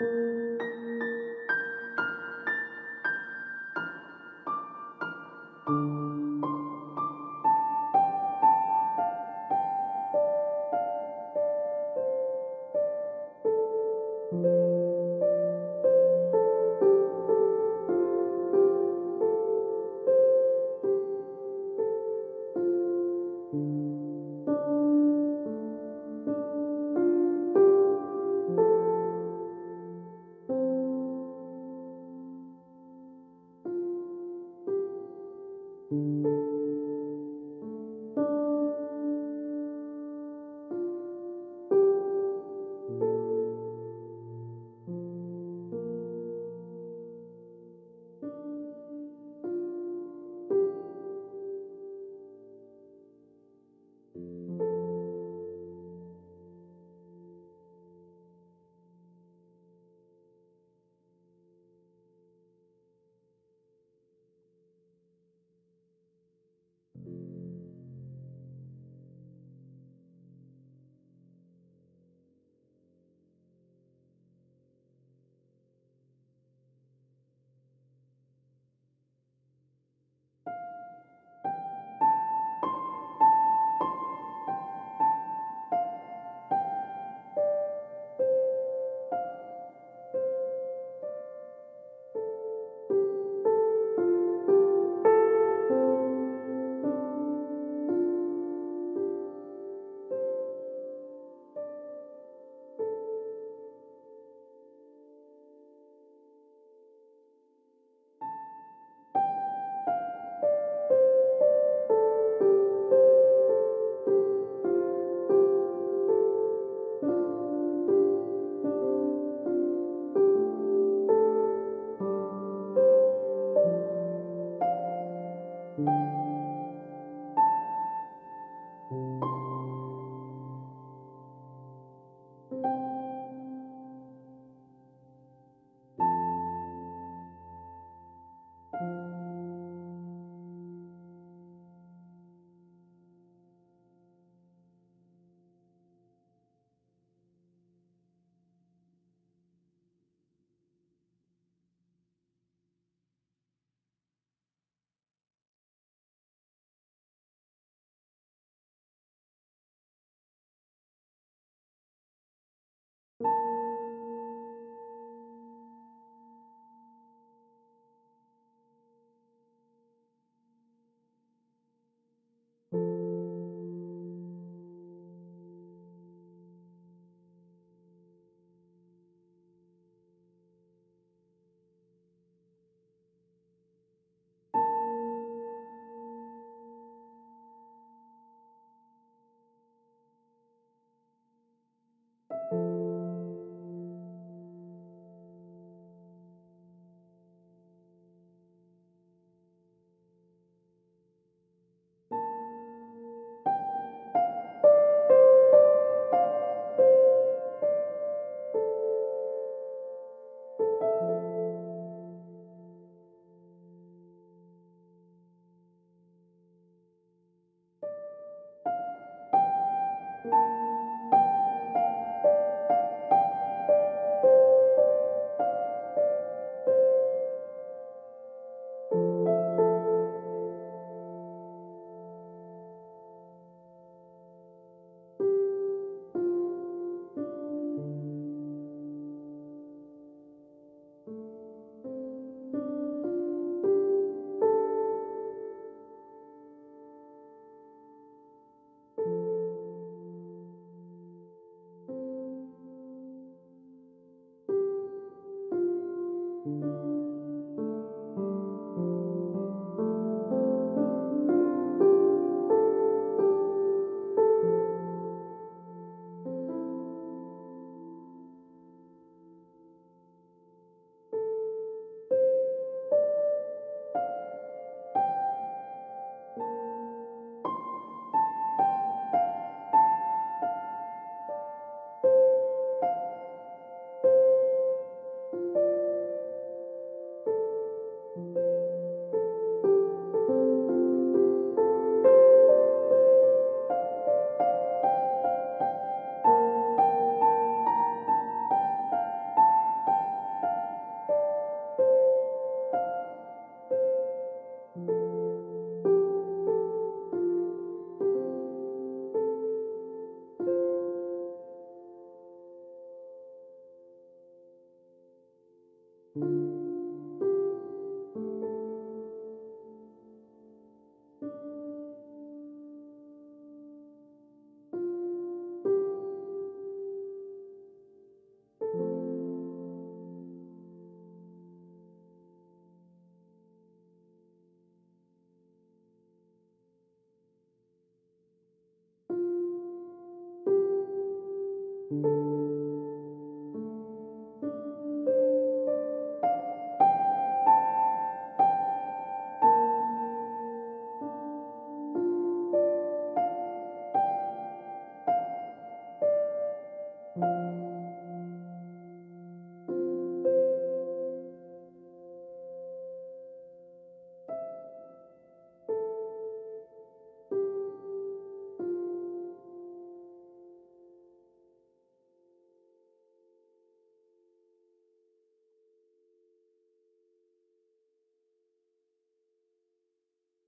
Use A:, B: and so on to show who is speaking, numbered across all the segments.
A: Música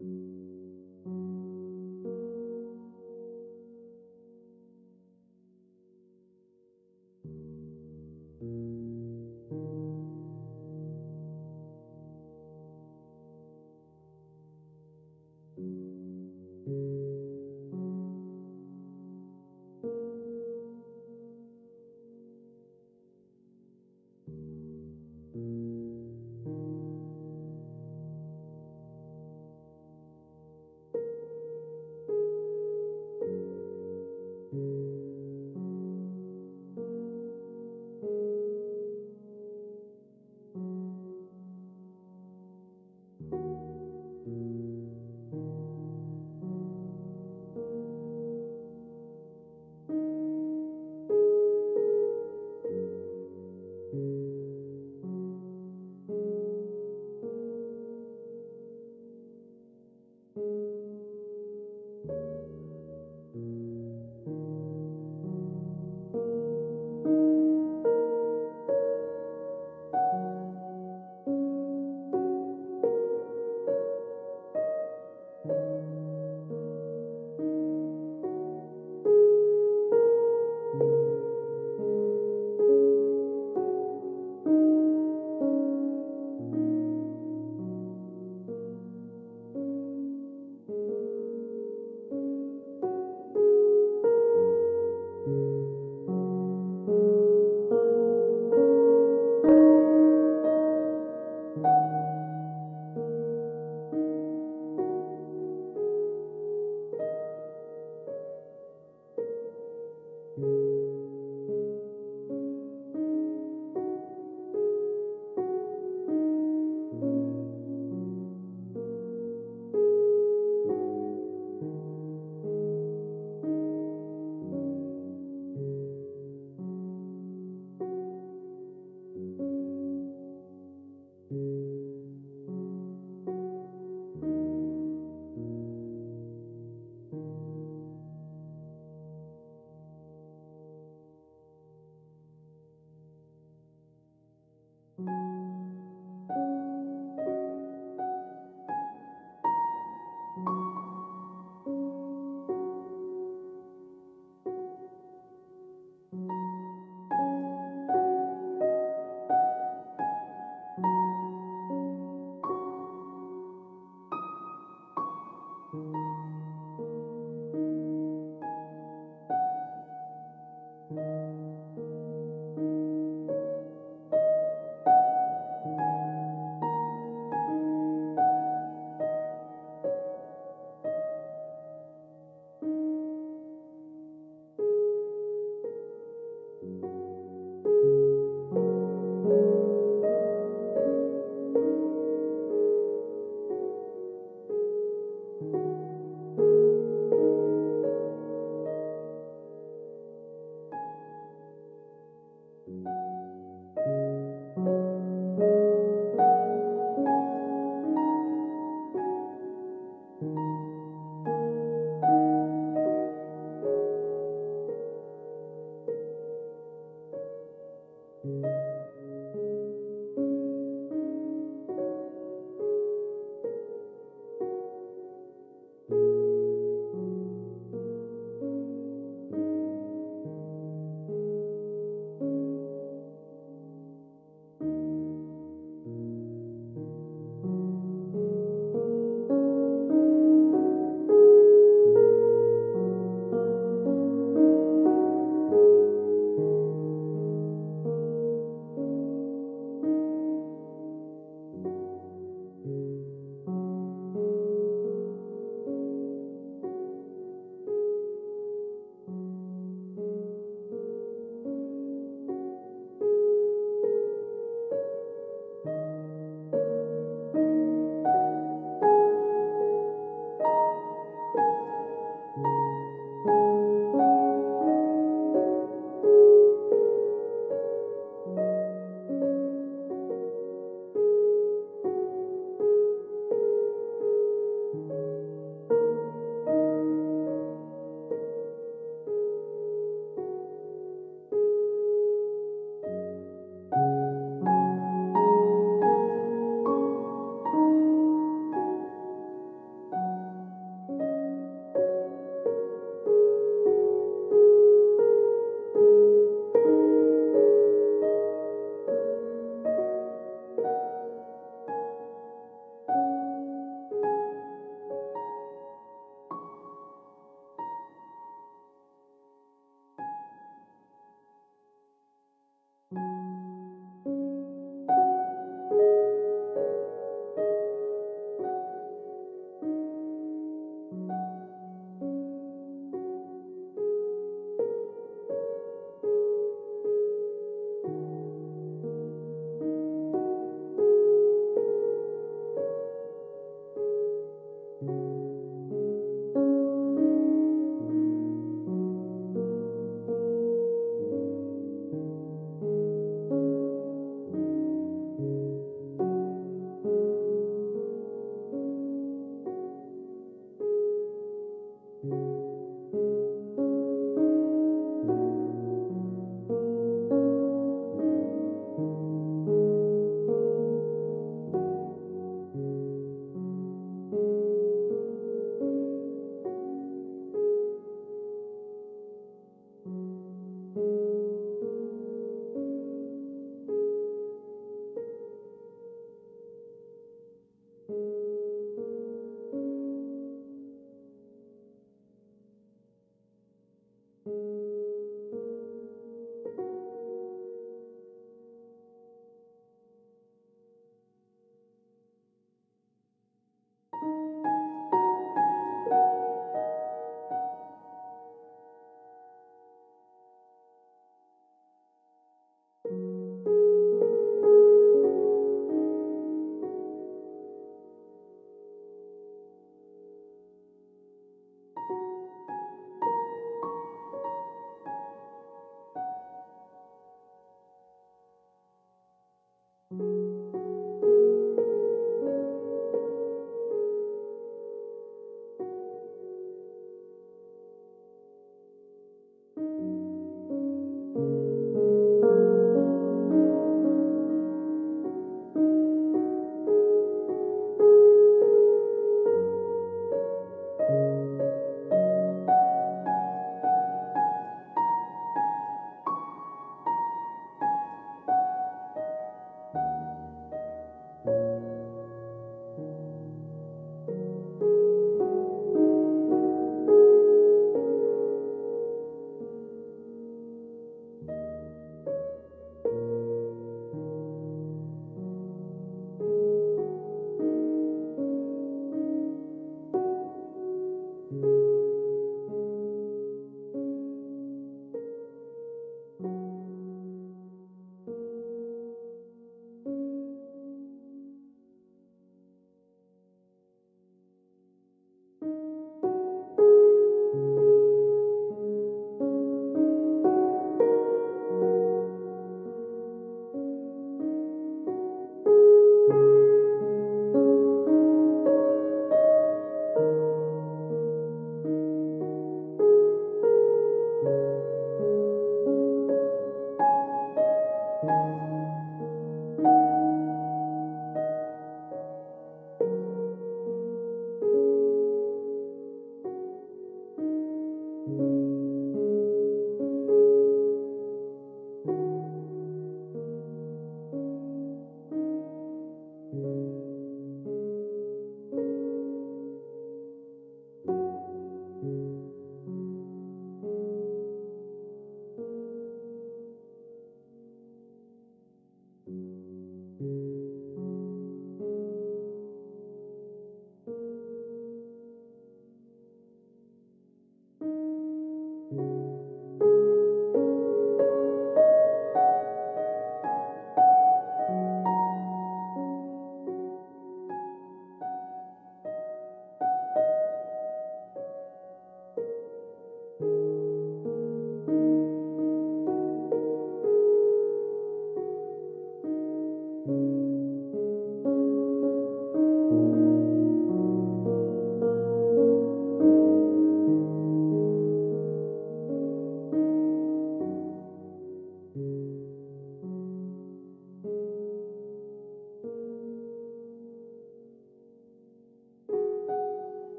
A: you